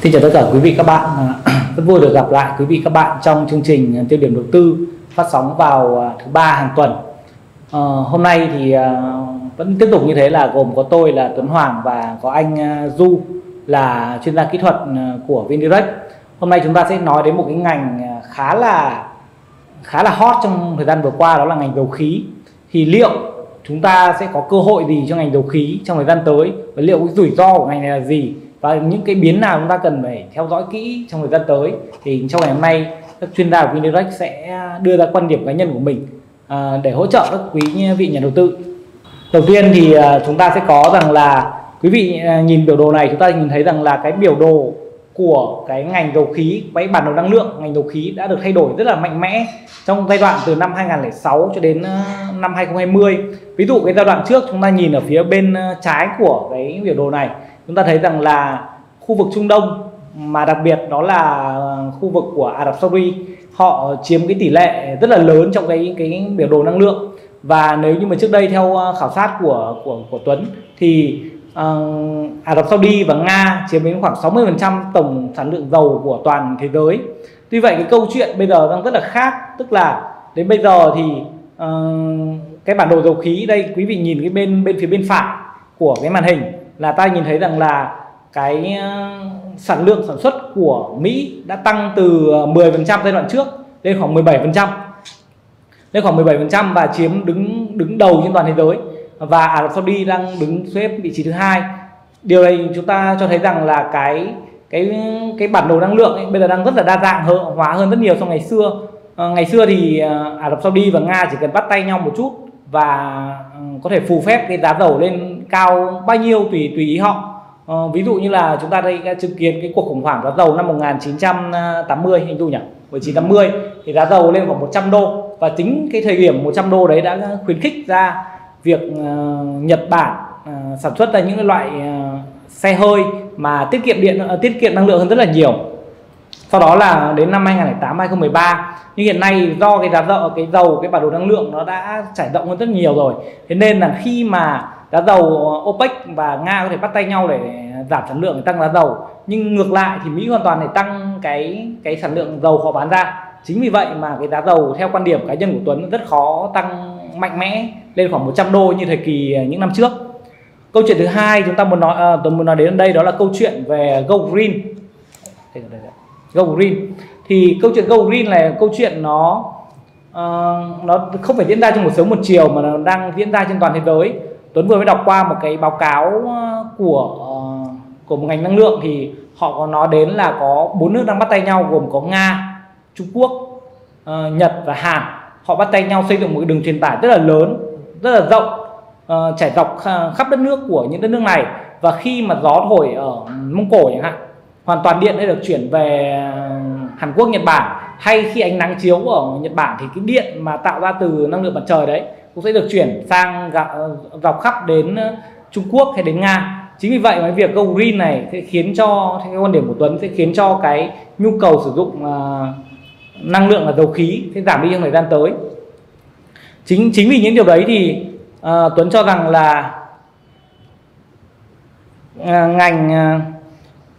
Xin chào tất cả quý vị các bạn. À, rất vui được gặp lại quý vị các bạn trong chương trình à, tiêu điểm đầu tư phát sóng vào à, thứ ba hàng tuần. À, hôm nay thì vẫn tiếp tục như thế là gồm có tôi là Tuấn Hoàng và có anh Du là chuyên gia kỹ thuật của VinDirect. Hôm nay chúng ta sẽ nói đến một cái ngành khá là khá là hot trong thời gian vừa qua đó là ngành dầu khí. Thì liệu chúng ta sẽ có cơ hội gì cho ngành dầu khí trong thời gian tới và liệu cái rủi ro của ngành này là gì và những cái biến nào chúng ta cần phải theo dõi kỹ trong thời gian tới thì trong ngày hôm nay các chuyên gia của Vindirect sẽ đưa ra quan điểm cá nhân của mình à, để hỗ trợ các quý vị nhà đầu tư. Đầu tiên thì à, chúng ta sẽ có rằng là quý vị à, nhìn biểu đồ này chúng ta nhìn thấy rằng là cái biểu đồ của cái ngành dầu khí cái bản đồ năng lượng ngành dầu khí đã được thay đổi rất là mạnh mẽ trong giai đoạn từ năm 2006 cho đến à, năm 2020 ví dụ cái giai đoạn trước chúng ta nhìn ở phía bên à, trái của cái biểu đồ này chúng ta thấy rằng là khu vực Trung Đông mà đặc biệt đó là khu vực của Ả Rập Saudi họ chiếm cái tỷ lệ rất là lớn trong cái cái biểu đồ năng lượng và nếu như mà trước đây theo ờ, khảo sát của của của Tuấn thì uh, Ả Rập Saudi và Nga chiếm đến khoảng 60% tổng sản lượng dầu của toàn thế giới. Tuy vậy cái câu chuyện bây giờ đang rất là khác, tức là đến bây giờ thì uh, cái bản đồ dầu khí đây quý vị nhìn cái bên bên phía bên phải của cái màn hình là ta nhìn thấy rằng là cái ờ, sản lượng sản xuất của Mỹ đã tăng từ ờ, 10% giai đoạn trước lên khoảng 17% lên khoảng 17% và chiếm đứng đứng đầu trên toàn thế giới. Và Ả Rập Saudi đang đứng xếp vị trí thứ hai. Điều này chúng ta cho thấy rằng là cái cái cái bản đồ năng lượng ấy, bây giờ đang rất là đa dạng hơn hóa hơn rất nhiều so ngày xưa. À, ngày xưa thì Ả Rập Saudi và Nga chỉ cần bắt tay nhau một chút và ừ, có thể phù phép cái giá dầu lên cao bao nhiêu tùy tùy ý họ. Ờ, ví dụ như là chúng ta đây chứng kiến cái cuộc khủng hoảng giá dầu năm 1980 anh Du nhỉ? 1980 thì giá dầu lên khoảng 100 đô. Và tính cái thời điểm 100 đô đấy đã khuyến khích ra việc uh, Nhật Bản uh, sản xuất ra những loại uh, xe hơi mà tiết kiệm điện uh, tiết kiệm năng lượng hơn rất là nhiều sau đó là đến năm 2008 2013 nhưng hiện nay do cái giá dầu cái dầu cái bản đồ năng lượng nó đã trải rộng hơn rất nhiều rồi. Thế nên là khi mà giá dầu ờ, OPEC và Nga có thể bắt tay nhau để giảm sản lượng để tăng giá dầu nhưng ngược lại thì Mỹ hoàn toàn để tăng cái cái sản lượng dầu họ bán ra. Chính vì vậy mà cái giá dầu theo quan điểm cá nhân của Tuấn rất khó tăng mạnh mẽ lên khoảng 100 đô như thời kỳ những năm trước. Câu chuyện thứ hai chúng ta muốn nói uh, Tuấn muốn nói đến đây đó là câu chuyện về Go Green. Go Green thì câu chuyện Go Green là câu chuyện nó uh, nó không phải diễn ra trong một sớm một chiều mà nó đang diễn ra trên toàn thế giới. Tuấn vừa mới đọc qua một cái báo cáo ờ, của uh, của một ngành năng lượng thì họ có nói đến là có bốn nước đang bắt tay nhau gồm có Nga, Trung Quốc, uh, Nhật và Hàn. Họ bắt tay nhau xây dựng một cái đường truyền tải rất là lớn rất là rộng uh, trải dọc khắp đất nước của những đất nước này. Và khi mà gió thổi ở Mông Cổ chẳng hạn hoàn toàn điện đã được chuyển về à, Hàn Quốc Nhật Bản. Hay khi ánh nắng chiếu ở Nhật Bản thì cái điện mà tạo ra từ năng lượng mặt trời đấy cũng sẽ được chuyển sang dọc ờ, khắp đến ờ, Trung Quốc hay đến Nga. Chính vì vậy cái việc go green này sẽ khiến cho theo quan điểm của Tuấn sẽ khiến cho cái nhu cầu sử dụng uh, năng lượng là dầu khí sẽ giảm đi trong thời gian tới. Chính chính vì những điều đấy thì uh, Tuấn cho rằng là uh, ngành uh,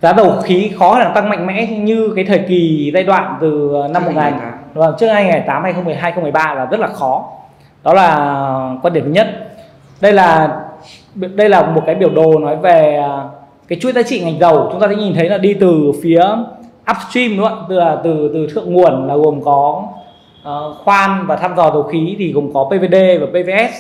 giá dầu khí khó là tăng mạnh mẽ như cái thời kỳ giai đoạn từ năm 1000 vâng, trước 2008 2012 2013 là rất là khó. Đó là quan điểm thứ nhất. Đây là đây là một cái biểu đồ nói về à, cái chuỗi giá trị ngành dầu. Chúng ta sẽ nhìn thấy là đi từ phía upstream đúng không từ là từ từ thượng nguồn là gồm có uh, khoan và thăm dò dầu khí thì gồm có PVD và PVS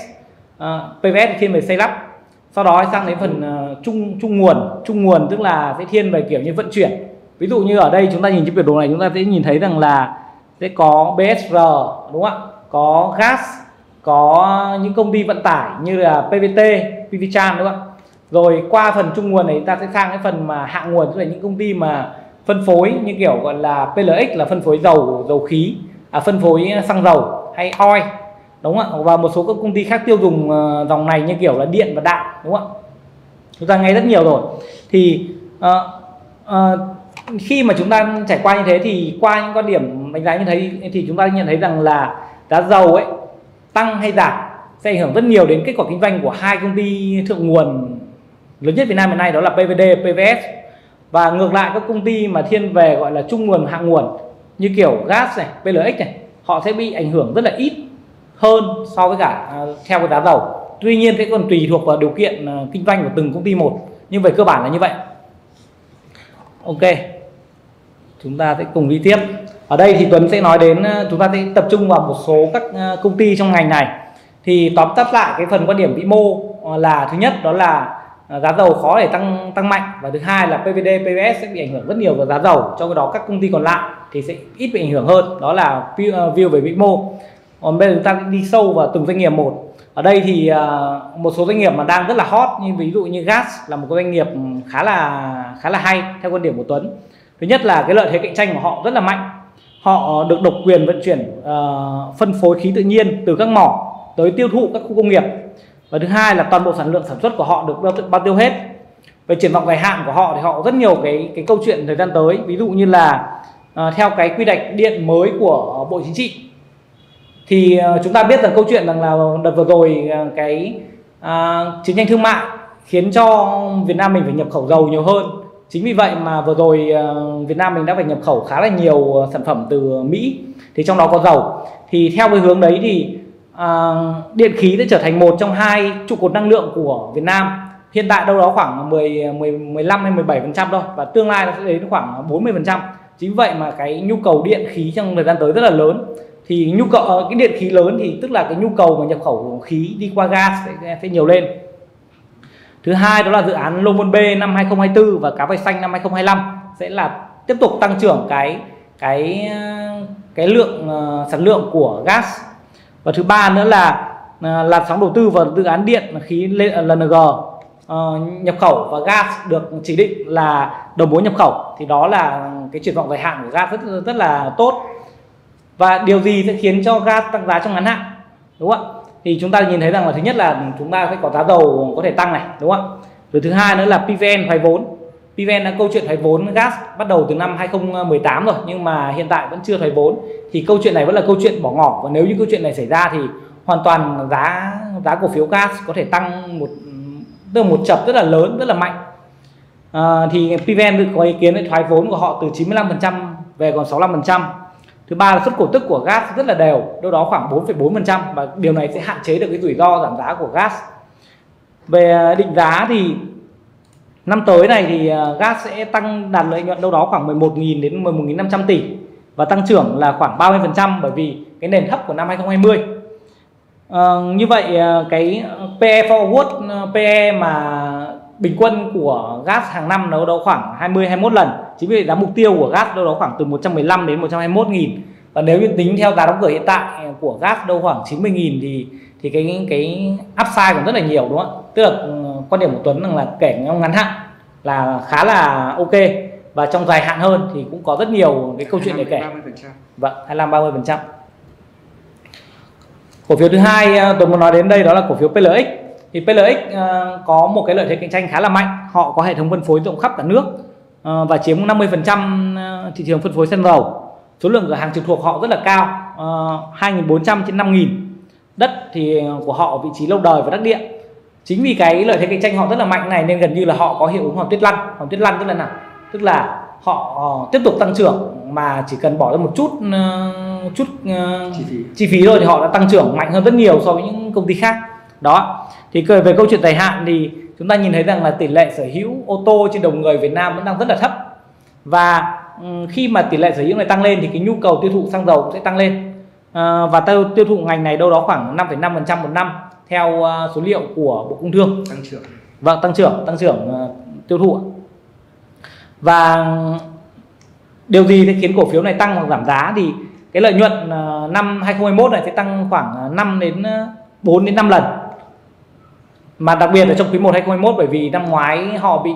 uh, PVS thì thiên về xây lắp sau đó sang đến phần uh, trung trung nguồn. Trung nguồn tức là sẽ thiên về kiểu như vận chuyển. Ví dụ như ở đây chúng ta nhìn trên biểu đồ này chúng ta sẽ nhìn thấy rằng là sẽ có BSR đúng không ạ? Có gas có những công ty vận tải như là PVT, PVChan đúng không ạ? Rồi qua phần trung nguồn này ta sẽ sang cái phần mà hạ nguồn tức là những công ty mà phân phối như kiểu gọi là PLX là phân phối dầu dầu khí à, phân phối xăng dầu hay oil đúng không ạ? Và một số các công ty khác tiêu dùng ờ, dòng này như kiểu là điện và đạm đúng không ạ? Chúng ta nghe rất nhiều rồi. Thì uh, uh, khi mà chúng ta trải qua như thế thì qua những quan điểm đánh giá như thế thì chúng ta nhận thấy rằng là giá dầu ấy tăng hay giảm sẽ ảnh hưởng rất nhiều đến kết quả kinh doanh của hai công ty thượng nguồn lớn nhất Việt Nam hiện nay đó là PVD, PVS và ngược lại các công ty mà thiên về gọi là trung nguồn hạ nguồn như kiểu gas này PLX này họ sẽ bị ảnh hưởng rất là ít hơn so với cả à, theo cái giá dầu. Tuy nhiên cái còn tùy thuộc vào điều kiện à, kinh doanh của từng công ty một, nhưng về cơ bản là như vậy. Ok, chúng ta sẽ cùng đi tiếp. Ở đây thì Tuấn sẽ nói đến à, chúng ta sẽ tập trung vào một số các công ty trong ngành này. Thì tóm tắt lại cái phần quan điểm vĩ mô là thứ nhất đó là giá dầu khó để tăng tăng mạnh và thứ hai là PVD PVS sẽ bị ảnh hưởng rất nhiều vào giá dầu trong đó các công ty còn lại thì sẽ ít bị ảnh hưởng hơn. Đó là view về vĩ mô còn bây giờ chúng ta đi sâu vào từng doanh nghiệp một. Ở đây thì à, một số doanh nghiệp mà đang rất là hot như ví dụ như gas là một doanh nghiệp khá là khá là hay theo quan điểm của Tuấn. Thứ nhất là cái lợi thế cạnh tranh của họ rất là mạnh. Họ được độc quyền vận chuyển uh, phân phối khí tự nhiên từ các mỏ tới tiêu thụ các khu công nghiệp. Và thứ hai là toàn bộ sản lượng sản xuất của họ được bao tiêu hết. Về triển vọng dài hạn của họ thì họ rất nhiều cái cái câu chuyện thời gian tới. Ví dụ như là uh, theo cái quy định điện mới của bộ chính trị thì ờ, chúng ta biết rằng câu chuyện rằng là đợt vừa rồi ờ, cái uh, chiến tranh thương mại khiến cho Việt Nam mình phải nhập khẩu dầu nhiều hơn. Chính vì vậy mà vừa rồi uh, Việt Nam mình đã phải nhập khẩu khá là nhiều sản phẩm từ Mỹ thì trong đó có dầu. Thì theo cái hướng đấy thì à, điện khí sẽ trở thành một trong hai trụ cột năng lượng của Việt Nam. Hiện tại đâu đó khoảng 10, 10 15 hay 17 phần trăm thôi và tương lai nó sẽ đến khoảng 40 phần trăm. Chính vậy mà cái nhu cầu điện khí trong thời gian tới rất là lớn thì nhu cầu ờ, cái điện khí lớn thì tức là cái nhu cầu mà nhập khẩu khí đi qua gas sẽ, sẽ nhiều lên. Thứ hai đó là dự án Lô Môn B năm 2024 và cá vạch xanh năm 2025 sẽ là tiếp tục tăng trưởng cái cái cái lượng uh, sản lượng của gas. Và thứ ba nữa là uh, làn sóng đầu tư vào dự án điện khí LNG uh, nhập khẩu và gas được chỉ định là đầu mối nhập khẩu. Thì đó là cái triển vọng dài hạn của gas rất rất là tốt và điều gì sẽ khiến cho gas tăng giá trong ngắn hạn? Đúng không ạ? Thì chúng ta nhìn thấy rằng là thứ nhất là chúng ta sẽ có giá dầu có thể tăng này đúng không ạ? Rồi thứ hai nữa là PVN thoái vốn. PVN đã câu chuyện thoái vốn gas bắt đầu từ năm 2018 rồi nhưng mà hiện tại vẫn chưa thoái vốn. Thì câu chuyện này vẫn là câu chuyện bỏ ngỏ. Và nếu như câu chuyện này xảy ra thì hoàn toàn giá giá cổ phiếu gas có thể tăng một tức là một chập rất là lớn rất là mạnh. À, thì PVN có ý kiến để thoái vốn của họ từ 95% về còn 65% thứ ba là xuất cổ tức của gas rất là đều đâu đó khoảng 4,4% và điều này sẽ hạn chế được cái rủi ro giảm giá của gas. Về à, định giá thì năm tới này thì à, gas sẽ tăng đạt lợi nhuận đâu đó khoảng 11.000 đến 11.500 tỷ và tăng trưởng là khoảng 30% bởi vì cái nền thấp của năm 2020 à, ờ, như vậy à, cái PE forward PE mà bình quân của gas hàng năm nó đâu khoảng 20 21 lần. Chính vì giá mục tiêu của gas đâu đó khoảng từ 115 đến 121 nghìn. Và nếu như tính theo giá đóng cửa hiện tại của gas đâu khoảng 90 nghìn thì thì cái cái upside còn rất là nhiều đúng không ạ? Tức là ừ, quan điểm của Tuấn rằng là kể trong ngắn hạn là khá là ok. Và trong dài hạn hơn thì cũng có rất nhiều cái câu chuyện để kể. 30%. vâng 25 30 phần trăm. Cổ phiếu thứ hai ờ, tôi muốn nói đến đây đó là cổ phiếu PLX thì PLX uh, có một cái lợi thế cạnh tranh khá là mạnh. Họ có hệ thống phân phối rộng khắp cả nước uh, và chiếm 50% thị trường phân phối xăng dầu. Số lượng cửa hàng trực thuộc họ rất là cao uh, 2.400 trên 5.000 đất thì của họ vị trí lâu đời và đắc địa. Chính vì cái lợi thế cạnh tranh họ rất là mạnh này nên gần như là họ có hiệu ứng hoàng tuyết lăn hoàng tuyết lăn tức là nào? Tức là họ tiếp tục tăng trưởng mà chỉ cần bỏ ra một chút chút chi, phí. chi phí thôi thì họ đã tăng trưởng mạnh hơn rất nhiều so với những công ty khác đó. Thì về câu chuyện dài hạn thì chúng ta nhìn thấy rằng là tỷ lệ sở hữu ô tô trên đầu người Việt Nam vẫn đang rất là thấp. Và khi mà tỷ lệ sở hữu này tăng lên thì cái nhu cầu tiêu thụ xăng dầu cũng sẽ tăng lên. Uh, và tiêu, tiêu thụ ngành này đâu đó khoảng 5,5% một năm theo uh, số liệu của Bộ Công Thương. Tăng trưởng. Vâng tăng trưởng tăng trưởng uh, tiêu thụ và điều gì sẽ khiến cổ phiếu này tăng hoặc giảm giá thì cái lợi nhuận uh, năm 2021 này sẽ tăng khoảng 5 đến 4 đến 5 lần mà đặc biệt là trong quý 1 2021 bởi vì năm ngoái họ bị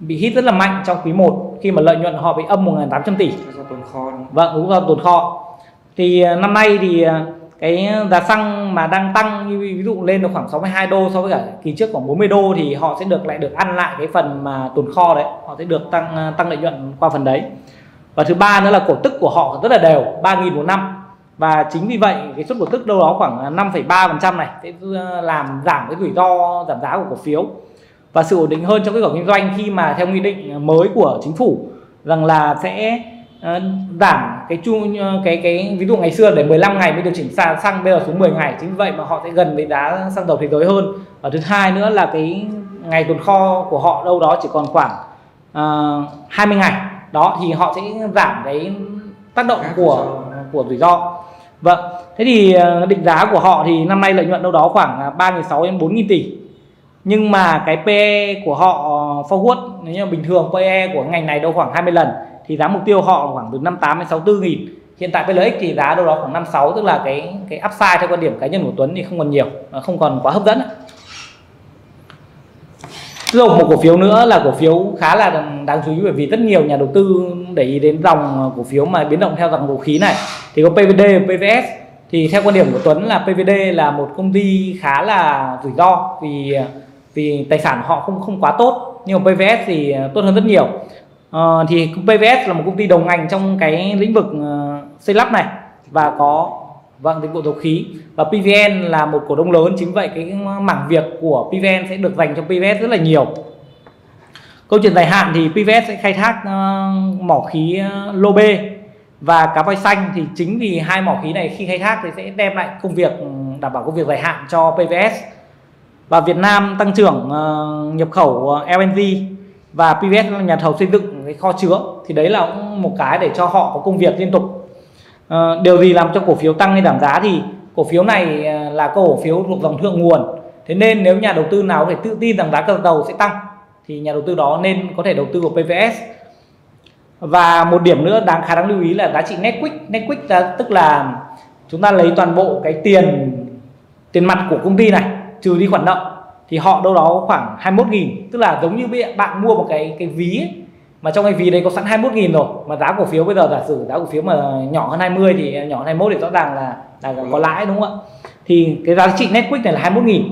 bị hit rất là mạnh trong quý 1 khi mà lợi nhuận họ bị âm 1.800 tỷ. Do tồn kho đúng vâng đúng do tồn kho. Thì năm nay thì cái giá xăng mà đang tăng như ví dụ lên được khoảng 62 đô so với cả kỳ trước khoảng 40 đô thì họ sẽ được lại được ăn lại cái phần mà tồn kho đấy. Họ sẽ được tăng tăng lợi nhuận qua phần đấy. Và thứ ba nữa là cổ tức của họ rất là đều 3.000 một năm và chính vì vậy cái suất cổ tức đâu đó khoảng 5,3 phần trăm này sẽ làm giảm cái rủi ro giảm giá của cổ phiếu. Và sự ổn định hơn trong kết quả kinh doanh khi mà theo nghị định mới của chính phủ rằng là sẽ uh, giảm cái chu cái cái ví dụ ngày xưa để 15 ngày mới điều chỉnh xăng xăng bây giờ xuống 10 ngày. Chính vì vậy mà họ sẽ gần với giá xăng dầu thế giới hơn. Và thứ hai nữa là cái ngày tồn kho của họ đâu đó chỉ còn khoảng uh, 20 ngày. Đó thì họ sẽ giảm cái tác động của của rủi ro vâng thế thì ờ, định giá của họ thì năm nay lợi nhuận đâu đó khoảng à, 3.600 đến 4.000 tỷ. Nhưng mà cái PE của họ ờ, forward, nếu như bình thường PE của ngành này đâu khoảng 20 lần, thì giá mục tiêu họ khoảng từ 58 đến 64 nghìn. Hiện tại PLX thì giá đâu đó khoảng 56 tức là cái cái upside theo quan điểm cá nhân của Tuấn thì không còn nhiều không còn quá hấp dẫn rồi một cổ phiếu nữa là cổ phiếu khá là đáng chú ý bởi vì rất nhiều nhà đầu tư để ý đến dòng ờ, cổ phiếu mà biến động theo dòng dầu khí này thì có PVD và PVS thì theo quan điểm của Tuấn là PVD là một công ty khá là rủi ro vì vì tài sản họ không không quá tốt. Nhưng mà PVS thì ờ, tốt hơn rất nhiều. Uh, thì PVS là một công ty đồng ngành trong cái lĩnh vực uh, xây lắp này và có vâng dịch vụ dầu khí. Và PVN là một cổ đông lớn chính vậy cái mảng việc của PVN sẽ được dành cho PVS rất là nhiều. Câu chuyện dài hạn thì PVS sẽ khai thác uh, mỏ khí uh, lô B và cá voi xanh thì chính vì hai mỏ khí này khi khai thác thì sẽ đem lại công việc đảm bảo công việc dài hạn cho PVS và Việt Nam tăng trưởng uh, nhập khẩu ờ, LNG và PVS là nhà thầu xây dựng cái kho chứa thì đấy là cũng một cái để cho họ có công việc liên tục. Uh, điều gì làm cho cổ phiếu tăng hay giảm giá thì cổ phiếu này là cổ phiếu thuộc dòng thượng nguồn. Thế nên nếu nhà đầu tư nào có thể tự tin rằng giá dầu sẽ tăng thì nhà đầu tư đó nên có thể đầu tư vào PVS và một điểm nữa đáng khá đáng lưu ý là giá trị net quick net quick là, tức là chúng ta lấy toàn bộ cái tiền tiền mặt của công ty này trừ đi khoản nợ thì họ đâu đó khoảng 21 nghìn. Tức là giống như bạn mua một cái cái ví ấy, mà trong cái ví đấy có sẵn 21 nghìn rồi mà giá cổ phiếu bây giờ giả sử giá cổ phiếu mà nhỏ hơn 20 thì nhỏ hơn 21 thì rõ ràng là là có lãi đúng không ạ? Thì cái giá trị net quick này là 21 nghìn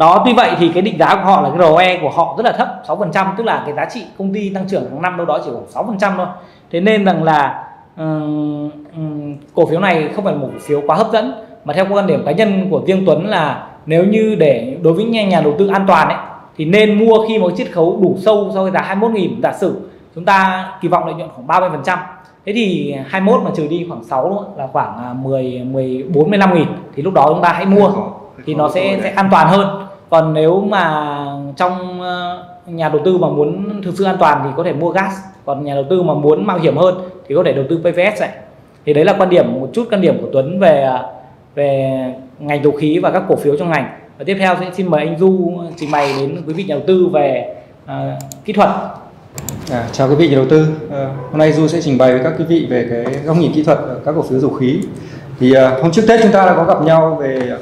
đó tuy vậy thì cái định giá của họ là cái ROE của họ rất là thấp 6% tức là cái giá trị công ty tăng trưởng hàng năm đâu đó chỉ khoảng 6% thôi. Thế nên rằng là um, um, cổ phiếu này không phải một cổ phiếu quá hấp dẫn mà theo quan điểm cá nhân của riêng Tuấn là nếu như để đối với nhà, nhà đầu tư an toàn ấy thì nên mua khi một chiết khấu đủ sâu so với giá 21 nghìn. Giả sử chúng ta kỳ vọng lợi nhuận khoảng 30 phần trăm thế thì 21 mà trừ đi khoảng 6 đúng không? là khoảng 10 14 15 nghìn. Thì lúc đó chúng ta hãy mua thì nó sẽ sẽ an toàn hơn còn nếu mà trong ờ, nhà đầu tư mà muốn thực sự an toàn thì có thể mua gas còn nhà đầu tư mà muốn mạo hiểm hơn thì có thể đầu tư PVS này thì đấy là quan điểm một chút quan điểm của Tuấn về ờ, về ngành dầu khí và các cổ phiếu trong ngành và tiếp theo sẽ xin mời anh Du ờ, trình bày đến quý vị nhà đầu tư về uh, kỹ thuật À, chào quý vị nhà đầu tư. À, hôm nay Du sẽ trình bày với các quý vị về cái góc nhìn kỹ thuật các cổ phiếu dầu khí. Thì à, hôm trước Tết chúng ta đã có gặp nhau về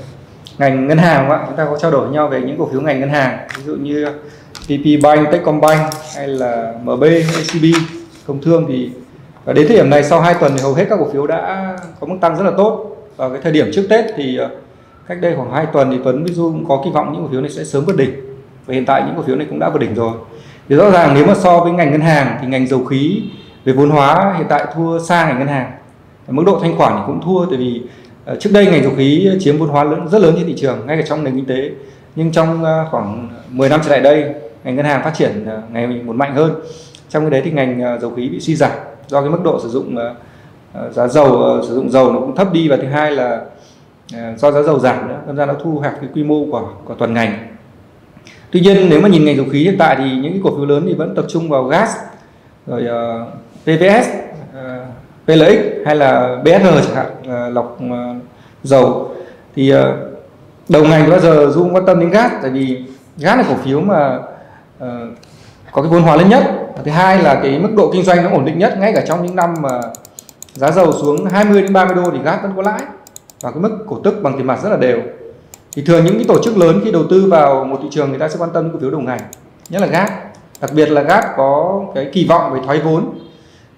ngành ngân hàng không ạ? Chúng ta có trao đổi nhau về những cổ phiếu ngành ngân hàng, ví dụ như PP Bank, Techcombank hay là MB, ACB, Công Thương thì và đến thời điểm này sau 2 tuần thì hầu hết các cổ phiếu đã có mức tăng rất là tốt. Và cái thời điểm trước Tết thì ờ, cách đây khoảng 2 tuần thì Tuấn với Du cũng có kỳ vọng những cổ phiếu này sẽ sớm vượt đỉnh. Và hiện tại những cổ phiếu này cũng đã vượt đỉnh rồi. Thì rõ ràng nếu mà so với ngành ngân hàng thì ngành dầu khí về vốn hóa hiện tại thua xa ngành ngân hàng. Mức độ thanh khoản thì cũng thua tại vì Ờ, trước đây ngành dầu khí chiếm vốn hóa lớn rất lớn trên thị trường ngay cả trong nền kinh tế. Nhưng trong ờ, khoảng 10 năm trở lại đây ngành ngân hàng phát triển ờ, ngày một mạnh hơn. Trong cái đấy thì ngành dầu khí bị suy giảm do cái mức độ sử dụng giá dầu sử dụng dầu nó cũng thấp đi. Và thứ hai là do giá dầu giảm nữa, nên ra nó thu hẹp cái quy mô của của toàn ngành. Tuy nhiên nếu mà nhìn ngành dầu khí hiện tại thì những cái cổ phiếu lớn thì vẫn tập trung vào gas, rồi uh, PVS, uh, PLX hay là BSR chẳng hạn, uh, lọc uh, dầu. Thì uh, đầu ngành bao giờ du quan tâm đến gas? Tại vì gas là cổ phiếu mà uh, có cái vốn hóa lớn nhất. Và thứ hai là cái mức độ kinh doanh nó ổn định nhất. Ngay cả trong những năm mà giá dầu xuống 20 đến 30 đô thì gas vẫn có lãi. Và cái mức cổ tức bằng tiền mặt rất là đều. Thì thường những cái tổ chức lớn khi đầu tư vào một thị trường người ta sẽ quan tâm đến cổ phiếu đầu ngành nhất là gas. Đặc biệt là gas có cái kỳ vọng về thoái vốn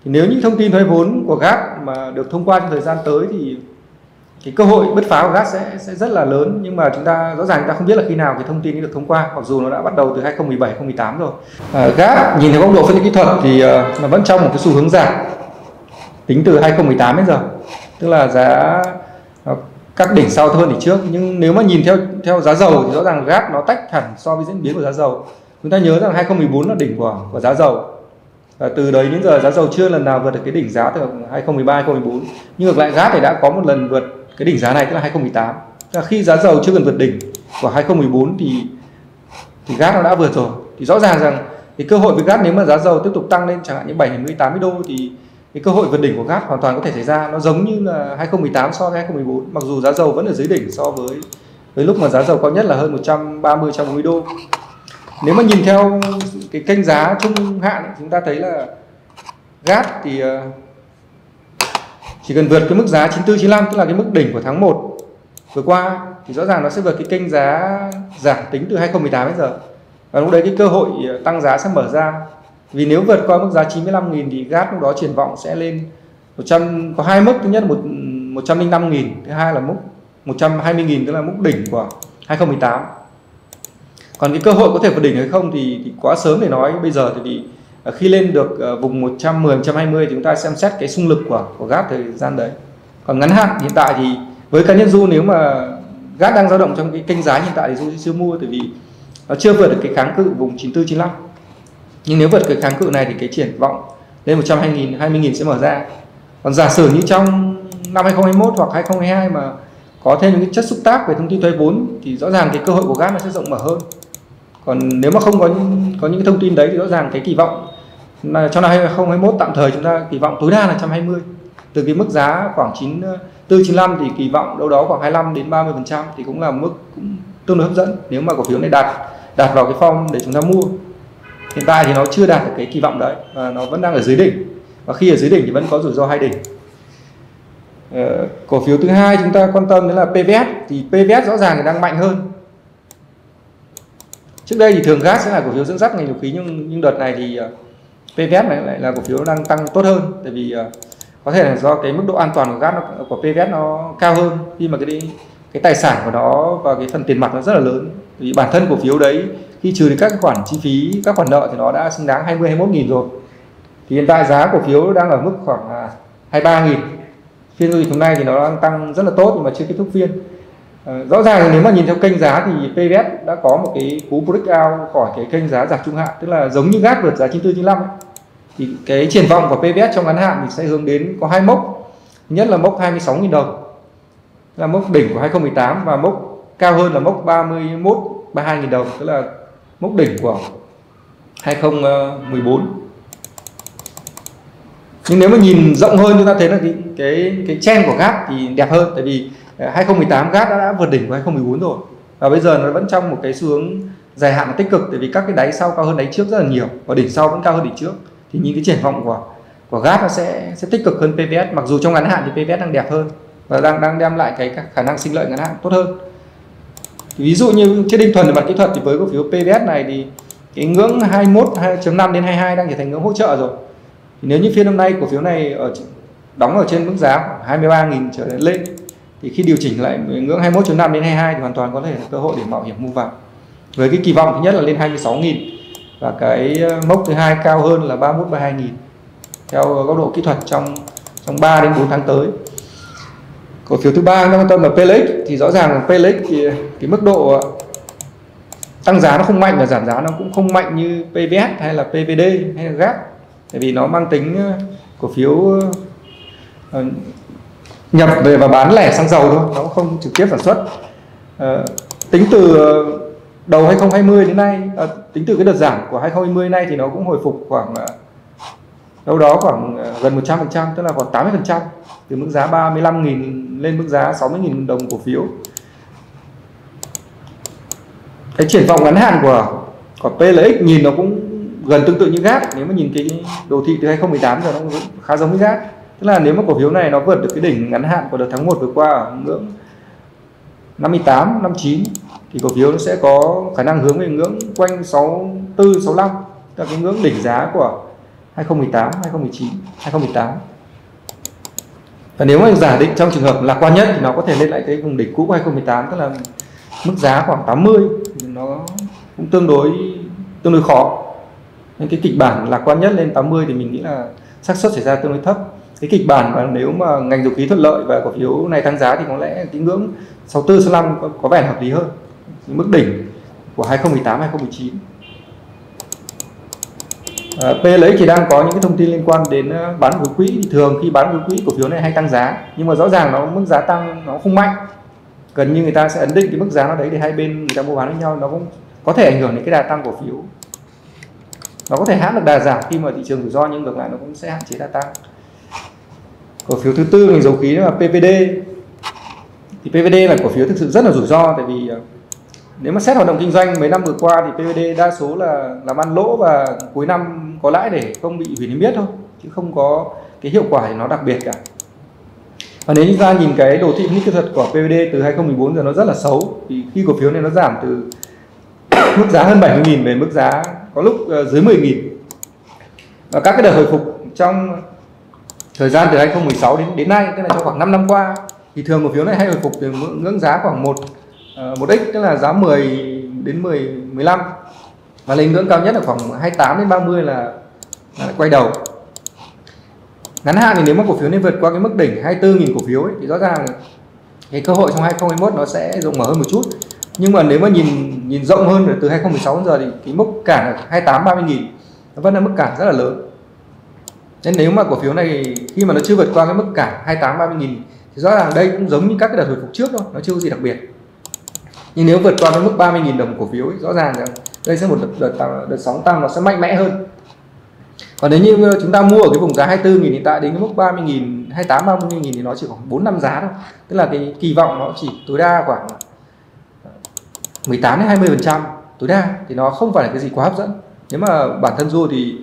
thì nếu những thông tin thoái vốn của gas mà được thông qua trong thời gian tới thì cái cơ hội bứt phá của gas sẽ sẽ rất là lớn. Nhưng mà chúng ta rõ ràng chúng ta không biết là khi nào cái thông tin ấy được thông qua mặc dù nó đã bắt đầu từ 2017 2018 rồi. À, gas nhìn theo góc độ phân tích kỹ thuật thì uh, nó vẫn trong một cái xu hướng giảm tính từ 2018 đến giờ. Tức là giá à, các đỉnh sau hơn đỉnh trước. Nhưng nếu mà nhìn theo theo giá dầu thì rõ ràng gap nó tách hẳn so với diễn biến của giá dầu. Chúng ta nhớ rằng 2014 là đỉnh của của giá dầu và từ đấy đến giờ giá dầu chưa lần nào vượt được cái đỉnh giá từ 2013 2014 nhưng ngược lại gas thì đã có một lần vượt cái đỉnh giá này, tức là 2018 tức là khi giá dầu chưa gần vượt đỉnh của 2014 thì thì gas nó đã vượt rồi. Thì rõ ràng rằng cái cơ hội với gas nếu mà giá dầu tiếp tục tăng lên, chẳng hạn như 70 80 đô thì cái cơ hội vượt đỉnh của gas hoàn toàn có thể xảy ra. Nó giống như là 2018 so với 2014 mặc dù giá dầu vẫn ở dưới đỉnh so với với lúc mà giá dầu cao nhất là hơn 130 140 đô nếu mà nhìn theo cái kênh giá trung hạn ấy, chúng ta thấy là gas thì ờ, chỉ cần vượt cái mức giá 94 95 tức là cái mức đỉnh của tháng 1 vừa qua thì rõ ràng nó sẽ vượt cái kênh giá giảm tính từ 2018 đến giờ. Và lúc đấy cái cơ hội ờ, tăng giá sẽ mở ra. Vì nếu vượt qua mức giá 95.000 thì gas lúc đó triển vọng sẽ lên 100 có hai mức. Thứ nhất là 105.000 thứ hai là mức 120.000 tức là mức đỉnh của 2018 còn cái cơ hội có thể vượt đỉnh hay không thì, thì quá sớm để nói. Bây giờ thì vì à, khi lên được à, vùng 110 120 thì chúng ta xem xét cái xung lực của của gas thời gian đấy. Còn ngắn hạn hiện tại thì với cá nhân du nếu mà gas đang dao động trong cái kênh giá hiện tại thì du chưa mua tại vì nó chưa vượt được cái kháng cự vùng 94 95 nhưng nếu vượt cái kháng cự này thì cái triển vọng lên 120 000 20 000 sẽ mở ra. Còn giả sử như trong năm 2021 hoặc 2022 mà có thêm những cái chất xúc tác về thông tin thuế vốn thì rõ ràng cái cơ hội của gas nó sẽ rộng mở hơn còn nếu mà không có có những thông tin đấy thì rõ ràng cái kỳ vọng là cho năm 2021 tạm thời chúng ta, kỳ vọng tối đa là 120 từ cái mức giá khoảng 94 95 ờ, thì kỳ vọng đâu đó khoảng 25 đến 30 phần trăm thì cũng là mức cũng tương đối hấp dẫn nếu mà cổ phiếu này đạt đạt vào cái form để chúng ta mua. Hiện tại thì nó chưa đạt được cái kỳ vọng đấy và nó vẫn đang ở dưới đỉnh. Và khi ở dưới đỉnh thì vẫn có rủi ro hai đỉnh. Ờ, cổ phiếu thứ hai chúng ta quan tâm đến là PVS thì PVS rõ ràng thì đang mạnh hơn trước đây thì thường gas sẽ là cổ phiếu dẫn dắt ngành dầu khí nhưng nhưng đợt này thì ờ, PVS này lại là cổ phiếu đang tăng tốt hơn. Tại vì ờ, có thể là do cái mức độ an toàn của gas nó, của PVS nó cao hơn khi mà cái cái tài sản của nó và cái phần tiền mặt nó rất là lớn. Vì bản thân cổ phiếu đấy khi trừ đi các khoản chi phí các khoản nợ thì nó đã xứng đáng 20 21 nghìn rồi. Thì hiện tại giá cổ phiếu đang ở mức khoảng à, 23 nghìn. Phiên giao dịch hôm nay thì nó đang tăng rất là tốt nhưng mà chưa kết thúc phiên. Ờ, rõ ràng nếu mà nhìn theo kênh giá thì PVS đã có một cái cú breakout khỏi cái kênh giá giảm trung hạn, tức là giống như gas vượt giá 94 95 ấy. Thì cái triển vọng của PVS trong ngắn hạn thì sẽ hướng đến có hai mốc. Nhất là mốc 26.000 đồng, là mốc đỉnh của 2018 và mốc cao hơn là mốc 31 32.000 đồng, tức là mốc đỉnh của 2014 nhưng nếu mà nhìn rộng hơn chúng ta thấy là cái cái cái trend của GAP thì đẹp hơn, tại vì 2018 GAP đã, đã vượt đỉnh của 2014 rồi. Và bây giờ nó vẫn trong một cái xu hướng dài hạn tích cực tại vì các cái đáy sau cao hơn đáy trước rất là nhiều và đỉnh sau vẫn cao hơn đỉnh trước. Thì những cái triển vọng của của gas nó sẽ sẽ tích cực hơn PVS mặc dù trong ngắn hạn thì PVS đang đẹp hơn và đang đang đem lại cái khả năng sinh lợi ngắn hạn tốt hơn. Thì ví dụ như trên đinh thuần về mặt kỹ thuật thì với cổ phiếu PVS này thì cái ngưỡng 21 2.5 đến 22 đang trở thành ngưỡng hỗ trợ rồi. Thì nếu như phiên hôm nay cổ phiếu này ở đóng ở trên mức giá khoảng 23.000 trở lên thì khi điều chỉnh lại ngưỡng 21.5 đến 22 thì hoàn toàn có thể là cơ hội để mạo hiểm mua vào với cái kỳ vọng thứ nhất là lên 26.000 và cái ờ, mốc thứ hai cao hơn là 31 32.000 theo góc độ kỹ thuật trong trong 3 đến 4 tháng tới. Cổ phiếu thứ ba nó quan tâm là PLX thì rõ ràng là PLX thì, cái mức độ ờ, tăng giá nó không mạnh và giảm giá nó cũng không mạnh như PVS hay là PVD hay là GAP. Tại vì nó mang tính ờ, cổ phiếu nhập về và bán lẻ xăng dầu thôi nó không trực tiếp sản xuất. À, tính từ ờ, đầu 2020 đến nay à, tính từ cái đợt giảm của 2020 nay thì nó cũng hồi phục khoảng đâu đó khoảng gần 100% tức là khoảng 80% từ mức giá 35.000 lên mức giá 60.000 đồng cổ phiếu. Cái triển vọng ngắn hạn của của PLX nhìn nó cũng gần tương tự như GAT nếu mà nhìn cái đồ thị từ 2018 giờ nó cũng khá giống với GAT tức là nếu mà cổ phiếu này nó vượt được cái đỉnh ngắn hạn của đợt tháng 1 vừa qua ở ngưỡng 58 59 thì cổ phiếu nó sẽ có khả năng hướng về ngưỡng quanh 64 65 là cái ngưỡng đỉnh giá của 2018 2019 2018 và nếu mà giả định trong trường hợp lạc quan nhất thì nó có thể lên lại cái vùng đỉnh cũ của 2018 tức là mức giá khoảng 80 thì nó cũng tương đối tương đối khó. Nên cái kịch bản lạc quan nhất lên 80 thì mình nghĩ là xác suất xảy ra tương đối thấp cái kịch bản mà nếu mà ngành dầu khí thuận lợi và cổ phiếu này tăng giá thì có lẽ cái ngưỡng 64 65 có, có vẻ hợp lý hơn. Những mức đỉnh của 2018 2019 À, P lấy thì đang có những cái thông tin liên quan đến ờ, bán gửi quỹ. Thì thường khi bán gửi quỹ cổ phiếu này hay tăng giá nhưng mà rõ ràng nó mức giá tăng nó không mạnh. Gần như người ta sẽ ấn định cái mức giá nó đấy để hai bên người ta mua bán với nhau. Nó cũng có thể ảnh hưởng đến cái đà tăng cổ phiếu. Nó có thể hãm được đà giảm khi mà thị trường rủi ro nhưng ngược lại nó cũng sẽ hạn chế đà tăng cổ phiếu thứ tư mình dầu khí là PVD thì PVD là cổ phiếu thực sự rất là rủi ro, tại vì ờ, nếu mà xét hoạt động kinh doanh mấy năm vừa qua thì PVD đa số là làm ăn lỗ và cuối năm có lãi để không bị hủy niêm yết thôi, chứ không có cái hiệu quả thì nó đặc biệt cả. Và nếu chúng ta nhìn cái đồ thị kỹ thuật của PVD từ 2014 giờ nó rất là xấu, thì khi cổ phiếu này nó giảm từ mức giá hơn 70.000 về mức giá có lúc ờ, dưới 10.000 và các cái đợt hồi phục trong thời gian từ 2016 đến đến nay tức là trong khoảng 5 năm qua thì thường cổ phiếu này hay hồi phục từ ngưỡng giá khoảng một uh, một x tức là giá 10 đến 10 15 và lên ngưỡng cao nhất là khoảng 28 đến 30 là, là quay đầu. Ngắn hạn thì nếu mà cổ phiếu nên vượt qua cái mức đỉnh 24.000 cổ phiếu ấy, thì rõ ràng cái cơ hội trong 2021 nó sẽ rộng mở hơn một chút. Nhưng mà nếu mà nhìn nhìn rộng hơn từ 2016 đến giờ thì cái mức cản 28 30 nghìn nó vẫn là mức cản rất là lớn nên nếu mà cổ phiếu này khi mà nó chưa vượt qua cái mức cản 28 30 nghìn thì rõ ràng đây cũng giống như các cái đợt hồi phục trước thôi nó chưa có gì đặc biệt. Nhưng nếu vượt qua cái mức 30 nghìn đồng cổ phiếu ấy, rõ ràng là đây sẽ một đợt, đợt, tăng, đợt sóng tăng nó sẽ mạnh mẽ hơn. Còn nếu như chúng ta mua ở cái vùng giá 24 nghìn hiện tại đến cái mức 30 nghìn 28 30 nghìn thì nó chỉ khoảng 4 năm giá thôi. Tức là cái kỳ vọng nó chỉ tối đa khoảng 18 đến 20 phần trăm. Tối đa thì nó không phải là cái gì quá hấp dẫn. Nếu mà bản thân du thì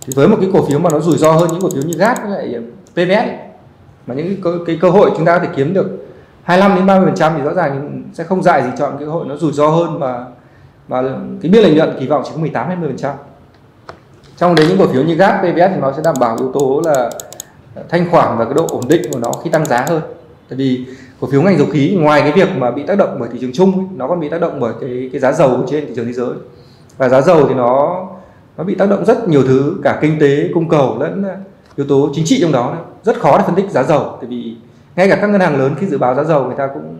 thì với một cái cổ phiếu mà nó rủi ro hơn những cổ phiếu như GAT với lại PVS mà những cái, cái cơ hội chúng ta có thể kiếm được 25 đến 30 phần trăm thì rõ ràng sẽ không dại gì chọn cái cơ hội nó rủi ro hơn mà mà cái biên lợi nhuận kỳ vọng chỉ có 18 20 phần trăm. Trong đấy những cổ phiếu như GAT, PVS thì nó sẽ đảm bảo yếu tố là thanh khoản và cái độ ổn định của nó khi tăng giá hơn. Tại vì cổ phiếu ngành dầu khí ngoài cái việc mà bị tác động bởi thị trường chung nó còn bị tác động bởi cái cái giá dầu trên thị trường thế giới. Và giá dầu thì nó nó bị tác động rất nhiều thứ, cả kinh tế, cung cầu lẫn ờ, yếu tố chính trị trong đó rất khó để phân tích giá dầu, tại vì ngay cả các ngân hàng lớn khi dự báo giá dầu người ta cũng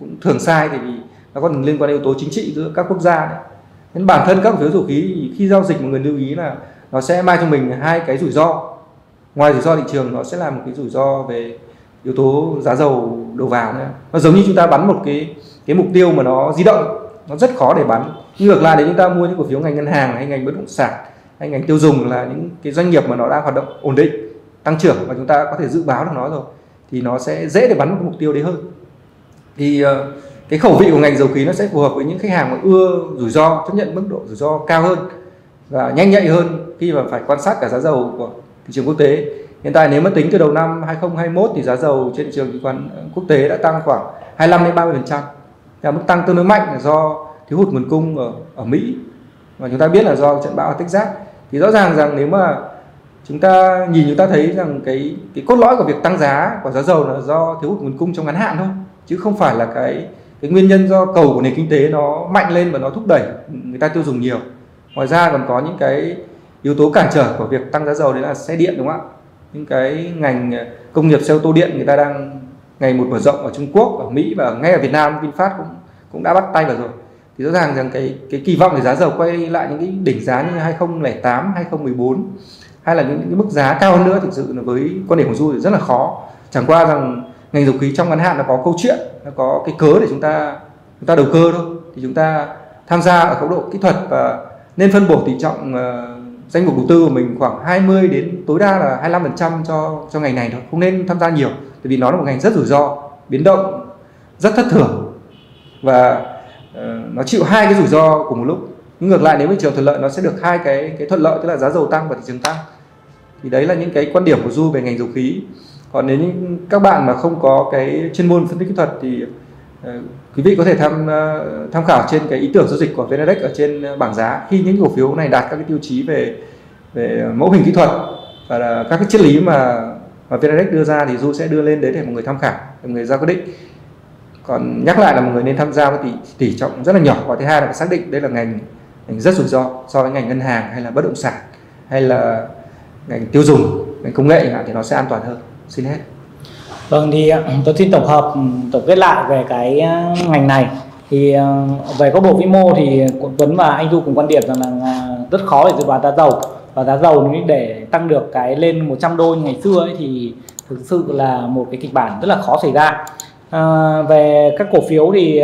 cũng thường sai, tại vì nó còn liên quan đến yếu tố chính trị giữa các quốc gia đấy nên bản thân các cổ phiếu dầu khí, khi giao dịch mọi người lưu ý là nó sẽ mang cho mình hai cái rủi ro. Ngoài rủi ro thị trường, nó sẽ là một cái rủi ro về yếu tố giá dầu đầu vào nữa. Nó giống như chúng ta bắn một cái cái mục tiêu mà nó di động, nó rất khó để bắn ngược lại, để chúng ta mua những cổ phiếu ngành ngân hàng hay ngành bất động sản hay ngành tiêu dùng là những cái doanh nghiệp mà nó đang hoạt động ổn định, tăng trưởng và chúng ta có thể dự báo được nó rồi, thì nó sẽ dễ để bắn một mục tiêu đấy hơn. Thì ờ, cái khẩu vị của ngành dầu khí nó sẽ phù hợp với những khách hàng mà ưa rủi ro, chấp nhận mức độ rủi ro cao hơn và nhanh nhạy hơn khi mà phải quan sát cả giá dầu của thị trường quốc tế. Hiện tại nếu mà tính từ đầu năm 2021 thì giá dầu trên thị trường chứng khoán quốc tế đã tăng khoảng 25 đến 30 phần trăm. Là mức tăng tương đối mạnh là do thiếu hụt nguồn cung ở, ở Mỹ. Và chúng ta biết là do trận bão ở Texas. Thì rõ ràng rằng nếu mà chúng ta nhìn chúng ta thấy rằng cái cái cốt lõi của việc tăng giá của giá dầu là do thiếu hụt nguồn cung trong ngắn hạn thôi chứ không phải là cái cái nguyên nhân do cầu của nền kinh tế nó mạnh lên và nó thúc đẩy người ta tiêu dùng nhiều. Ngoài ra còn có những cái yếu tố cản trở của việc tăng giá dầu đấy là xe điện đúng không ạ? Những cái ngành ờ, công nghiệp xe ô tô điện người ta đang ngày một mở rộng ở Trung Quốc ở Mỹ và ngay ở Việt Nam VinFast cũng cũng đã bắt tay vào rồi thì rõ ràng rằng cái cái kỳ vọng về giá dầu quay lại những cái đỉnh giá như 2008 2014 hay là những, những mức giá cao hơn nữa thực sự là với quan điểm của du thì rất là khó. Chẳng qua rằng ngành dầu khí trong ngắn hạn nó có câu chuyện nó có cái cớ để chúng ta chúng ta đầu cơ thôi. Thì chúng ta tham gia ở góc độ kỹ thuật và nên phân bổ tỷ trọng uh, danh mục đầu tư của mình khoảng 20 đến tối đa là 25% cho cho ngành này thôi. Không nên tham gia nhiều tại vì nó là một ngành rất rủi ro biến động rất thất thường. Và Ờ, nó chịu hai cái rủi ro cùng một lúc. Nhưng ngược lại nếu thị trường thuận lợi nó sẽ được hai cái cái thuận lợi tức là giá dầu tăng và thị trường tăng. Thì đấy là những cái quan điểm của du về ngành dầu khí. Còn nếu như các bạn mà không có cái chuyên môn phân tích kỹ thuật thì uh, quý vị có thể tham uh, tham khảo trên cái ý tưởng giao dịch của VNDAX ở trên bảng giá. Khi những cổ phiếu này đạt các cái tiêu chí về về mẫu hình kỹ thuật và là các cái triết lý mà mà VNDAX đưa ra thì du sẽ đưa lên đấy để mọi người tham khảo để mọi người ra quyết định còn nhắc lại là mọi người nên tham gia với tỷ, tỷ trọng rất là nhỏ. Và thứ hai là phải xác định đây là ngành ngành rất rủi ro so với ngành ngân hàng hay là bất động sản hay là ngành tiêu dùng ngành công nghệ thì nó sẽ an toàn hơn. Xin hết. Vâng thì à, tôi xin tổng hợp tổng kết lại về cái à, ngành này. Thì à, về góc độ vĩ mô thì Tuấn và anh Du cùng quan điểm rằng là rất khó để dự đoán giá dầu. Và giá dầu để tăng được cái lên 100 đô như ngày xưa ấy thì thực sự là một cái kịch bản rất là khó xảy ra à, về các cổ phiếu thì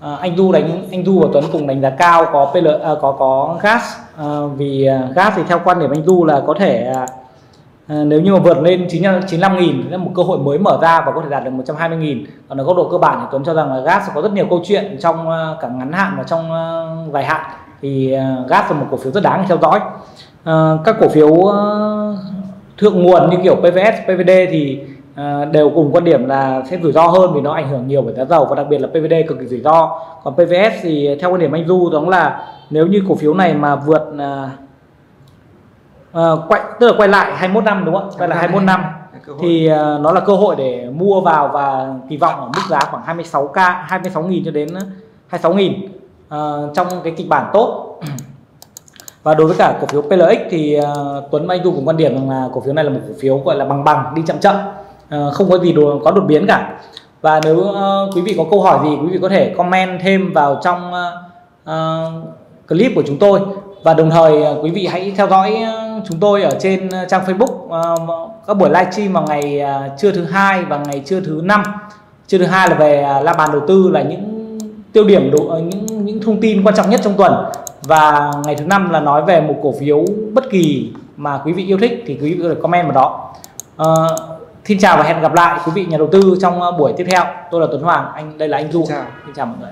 à, anh Du đánh anh Du và Tuấn cùng đánh giá cao có PL à, ờ, có có gas. À, vì gas thì theo quan điểm anh Du là có thể à, nếu như mà vượt lên 95 95 nghìn là một cơ hội mới mở ra và có thể đạt được 120 nghìn. Còn ở góc độ cơ bản thì Tuấn cho rằng là gas có rất nhiều câu chuyện trong cả ngắn hạn và trong dài hạn. Thì gas là một cổ phiếu rất đáng để theo dõi. À, các cổ phiếu thượng nguồn như kiểu PVS, PVD thì uh, đều cùng quan điểm là sẽ rủi ro hơn vì nó ảnh hưởng nhiều bởi giá dầu và đặc biệt là PVD cực kỳ rủi ro. Còn PVS thì theo quan điểm anh Du đó là nếu như cổ phiếu này mà vượt uh, Ờ, quay tức là quay lại 21 năm đúng không? Quay lại 21 năm thì ờ, nó là cơ hội để mua vào và kỳ vọng ở mức giá khoảng 26k 26 nghìn cho đến 26 nghìn Ờ, trong cái kịch bản tốt. Và đối với cả cổ phiếu PLX thì ờ, Tuấn và anh Du cùng quan điểm rằng là cổ phiếu này là một cổ phiếu gọi là bằng bằng đi chậm chậm. Ờ, Ờ, không có gì đồ, có đột biến cả. Và nếu ờ, quý vị có câu hỏi gì quý vị có thể comment thêm vào trong ờ, clip của chúng tôi. Và đồng thời quý vị hãy theo dõi chúng tôi ở trên trang Facebook các buổi livestream vào ngày trưa thứ hai và ngày trưa thứ năm. Trưa thứ hai là về la bàn đầu tư là những tiêu điểm độ, những những thông tin quan trọng nhất trong tuần. Và ngày thứ năm là nói về một cổ phiếu bất kỳ mà quý vị yêu thích thì quý vị có thể comment vào đó. Ờ, xin chào và hẹn gặp lại quý vị nhà đầu tư trong ờ, buổi tiếp theo. Tôi là Tuấn Hoàng anh đây là anh Du Xin chào. xin chào mọi người